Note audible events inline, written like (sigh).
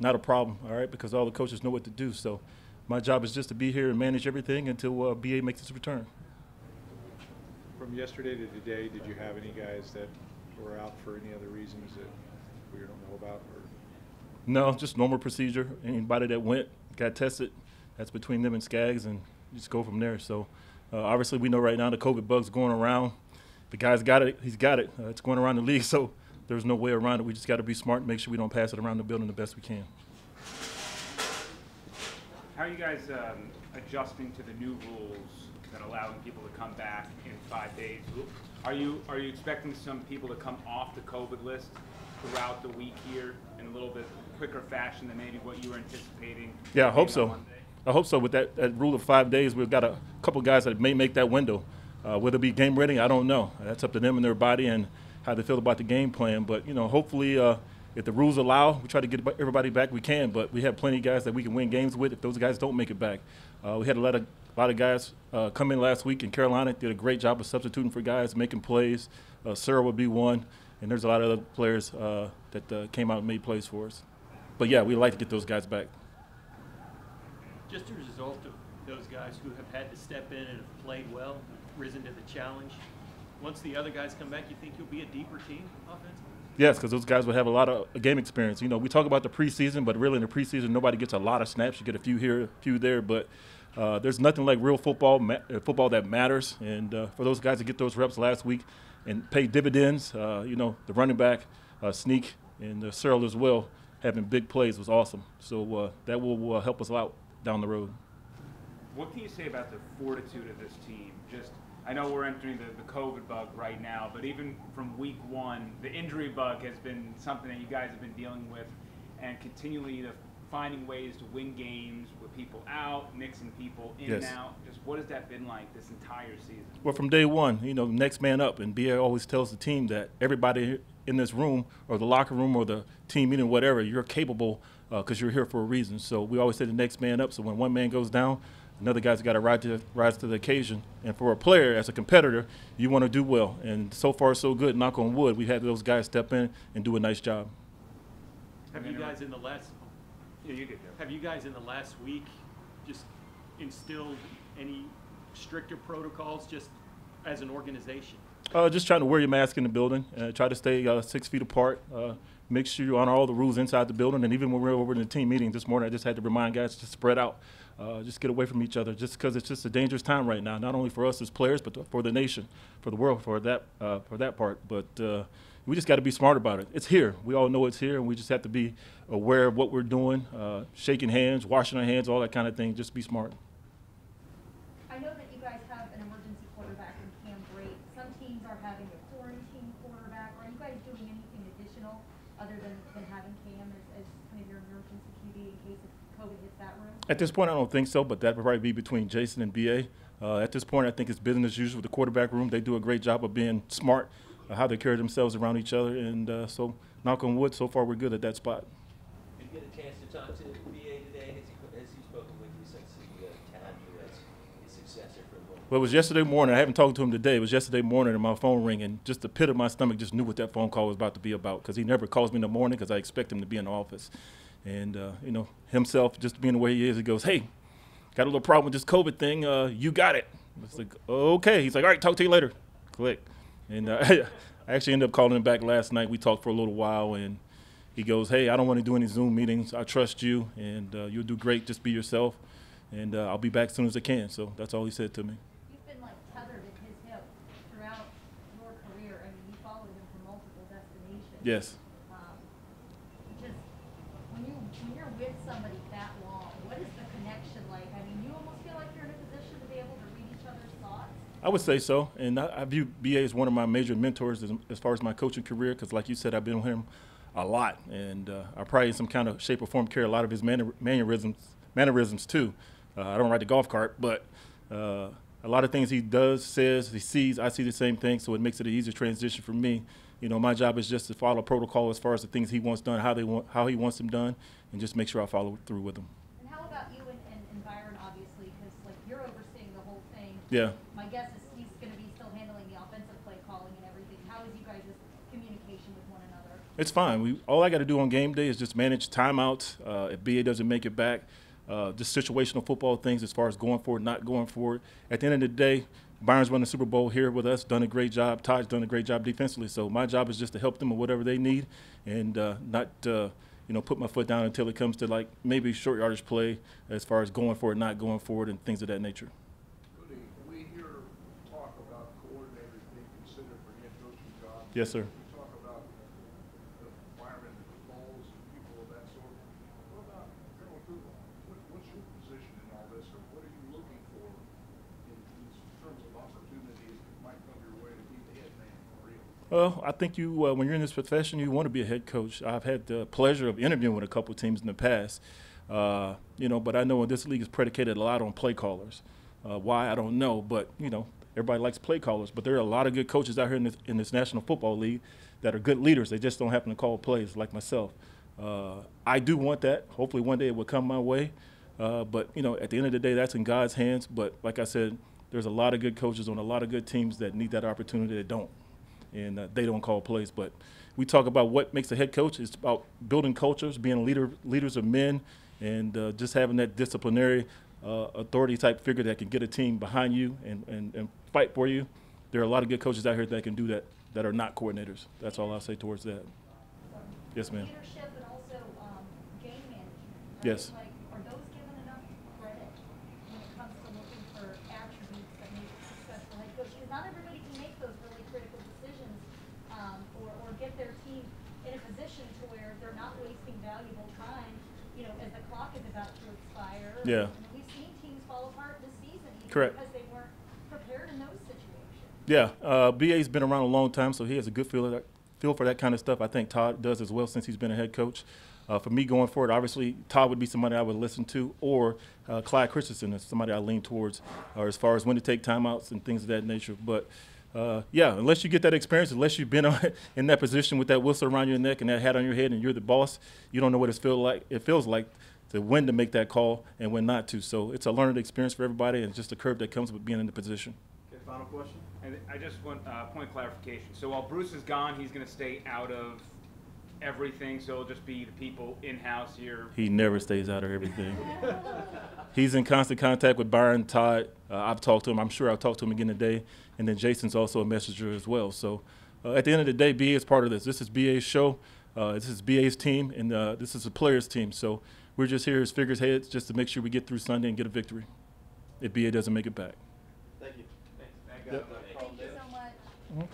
not a problem, all right, because all the coaches know what to do. So my job is just to be here and manage everything until uh, BA makes its return. From yesterday to today, did you have any guys that were out for any other reasons that we don't know about? Or No, just normal procedure. Anybody that went got tested, that's between them and Skaggs, and just go from there. So uh, obviously, we know right now the COVID bug's going around. The guy's got it. He's got it. Uh, it's going around the league, (laughs) so there's no way around it. We just got to be smart and make sure we don't pass it around the building the best we can. How are you guys um, adjusting to the new rules that allowing people to come back in five days? Are you are you expecting some people to come off the COVID list throughout the week here in a little bit quicker fashion than maybe what you were anticipating? Yeah, I hope so. I hope so. With that, that rule of five days, we've got a couple guys that may make that window. Uh, whether it be game ready, I don't know. That's up to them and their body and how they feel about the game plan. But you know, hopefully, uh, if the rules allow, we try to get everybody back we can. But we have plenty of guys that we can win games with. If those guys don't make it back, uh, we had a lot of a lot of guys uh, come in last week in Carolina. Did a great job of substituting for guys, making plays. Uh, would be one, and there's a lot of other players uh, that uh, came out and made plays for us. But yeah, we'd like to get those guys back. Just a result of those guys who have had to step in and have played well, risen to the challenge. Once the other guys come back, you think you'll be a deeper team offensively? Yes, because those guys will have a lot of game experience. You know, we talk about the preseason, but really in the preseason, nobody gets a lot of snaps. You get a few here, a few there, but uh, there's nothing like real football, ma- uh, football that matters. And uh, for those guys to get those reps last week and pay dividends, uh, you know, the running back, uh, Sneak, and uh, Cyril as well, having big plays was awesome. So uh, that will uh, help us out down the road. What can you say about the fortitude of this team? Just, I know we're entering the, the COVID bug right now, but even from week one, the injury bug has been something that you guys have been dealing with, and continually to finding ways to win games with people out, mixing people in Yes. and out. Just what has that been like this entire season? Well, from day one, you know, next man up. And BA always tells the team that everybody in this room or the locker room or the team meeting, whatever, you're capable uh, because you're here for a reason. So we always say the next man up. So when one man goes down, another guy's got to rise to, rise to the occasion. And for a player, as a competitor, you want to do well. And so far, so good. Knock on wood, we've had those guys step in and do a nice job. Have you guys in the last, Yeah, you did. Jeff. have you guys in the last week just instilled any stricter protocols just as an organization? Uh, just trying to wear your mask in the building. Uh, try to stay uh, six feet apart. Uh, make sure you honor all the rules inside the building. And even when we were over in the team meeting this morning, I just had to remind guys to spread out. Uh, just get away from each other. Just because it's just a dangerous time right now, not only for us as players, but for the nation, for the world, for that uh, for that part. But we just got to be smart about it. It's here. We all know it's here, and we just have to be aware of what we're doing, shaking hands, washing our hands, all that kind of thing. Just be smart. I know that you guys have an emergency quarterback in Cam Brate. Some teams are having a quarantine quarterback. Are you guys doing anything additional other than, than having Cam as, as kind of your emergency QB in case if COVID hits that room? At this point, I don't think so, but that would probably be between Jason and BA. Uh, at this point, I think it's business as usual. With the quarterback room, they do a great job of being smart, uh, how they carry themselves around each other. And uh, so, knock on wood, so far we're good at that spot. Did you get a chance to talk to BA today? Has he, has he spoken with you since he uh, tabbed you as his successor for the Well, it was yesterday morning. I haven't talked to him today. It was yesterday morning, and my phone rang, and just the pit of my stomach just knew what that phone call was about to be about because he never calls me in the morning because I expect him to be in the office. And, uh, you know, himself, just being the way he is, he goes, Hey, got a little problem with this COVID thing. Uh, you got it. It's like, okay. He's like, all right, talk to you later. Click. And uh, (laughs) I actually ended up calling him back last night. We talked for a little while, and he goes, hey, I don't want to do any Zoom meetings. I trust you, and uh, you'll do great. Just be yourself, and uh, I'll be back as soon as I can. So that's all he said to me. You've been like tethered in his hip throughout your career. I mean, you followed him to multiple destinations. Yes. Um, just when you when you're with somebody that long, what is the connection like? I mean, you almost feel like you're in a position to be able to read each other's thoughts. I would say so, and I, I view BA as one of my major mentors as, as far as my coaching career. Because, like you said, I've been with him a lot, and uh, I probably in some kind of shape or form carry a lot of his manner, mannerisms, mannerisms too. Uh, I don't ride the golf cart, but uh, a lot of things he does, says, he sees, I see the same thing, so it makes it an easier transition for me. You know, my job is just to follow protocol as far as the things he wants done, how they want, how he wants them done, and just make sure I follow through with them. And how about you and, and, and Byron, obviously, because like you're overseeing the whole thing. Yeah. My guess is he's going to be still handling the offensive play calling and everything. How is you guys' communication with one another? It's fine. We all I got to do on game day is just manage timeouts. Uh, if BA doesn't make it back, uh, just situational football things as far as going forward, not going forward. At the end of the day, Byron's won the Super Bowl here with us, done a great job. Todd's done a great job defensively. So my job is just to help them with whatever they need, and uh, not uh, you know put my foot down until it comes to like maybe short yardage play as far as going for it, not going forward, and things of that nature. We hear talk about coordinators being considered for head coaching jobs. Yes, sir. We talk about the firemen, Bowles, and people of that sort. What about Colonel Tootle? What, what's your position in all this, or what are you looking for in, in terms of opportunities that might come your way to be the head man for real? Well, I think you, uh, when you're in this profession, you want to be a head coach. I've had the pleasure of interviewing with a couple teams in the past, uh, you know, but I know this league is predicated a lot on play callers. Uh, why I don't know, but you know, everybody likes play callers. But there are a lot of good coaches out here in this, in this National Football League that are good leaders. They just don't happen to call plays like myself. Uh, I do want that. Hopefully, one day it will come my way. Uh, but you know, at the end of the day, that's in God's hands. But like I said, there's a lot of good coaches on a lot of good teams that need that opportunity that don't and uh, they don't call plays. But we talk about what makes a head coach. It's about building cultures, being a leader, leaders of men, and uh, just having that disciplinary uh, authority type figure that can get a team behind you and, and, and fight for you. There are a lot of good coaches out here that can do that that are not coordinators. That's all I'll say towards that. Yes, ma'am. Leadership and also, um, game management. right? Yes. Like, are those given enough credit when it comes to looking for attributes that make a successful head coach? Because not everybody can make those really critical decisions, um, or, or get their team in a position to where they're not wasting valuable time, you know, as the clock is about to expire. Yeah. And we've seen teams fall apart this season Correct. because they weren't prepared in those situations. Yeah, uh, BA's been around a long time, so he has a good feel, of that, feel for that kind of stuff. I think Todd does as well since he's been a head coach. Uh, for me going forward, obviously, Todd would be somebody I would listen to, or uh, Clyde Christensen is somebody I lean towards, or as far as when to take timeouts and things of that nature. But uh, yeah, unless you get that experience, unless you've been (laughs) on, in that position with that whistle around your neck and that hat on your head, and you're the boss, you don't know what it feel like. It feels like to when to make that call and when not to. So it's a learned experience for everybody, and just a curve that comes with being in the position. Okay, final question? And I just want, uh, point clarification. So while Bruce is gone, he's gonna stay out of everything, so it'll just be the people in-house here. He never stays out of everything. He's in constant contact with Byron Todd. Uh, I've talked to him. I'm sure I'll talk to him again today. And then Jason's also a messenger as well. So uh, at the end of the day, BA is part of this. This is BA's show. Uh, this is BA's team, and uh, this is a players' team. So we're just here as figures heads just to make sure we get through Sunday and get a victory. If BA doesn't make it back. Thank you. Thanks, thank Yep. Thank you so much.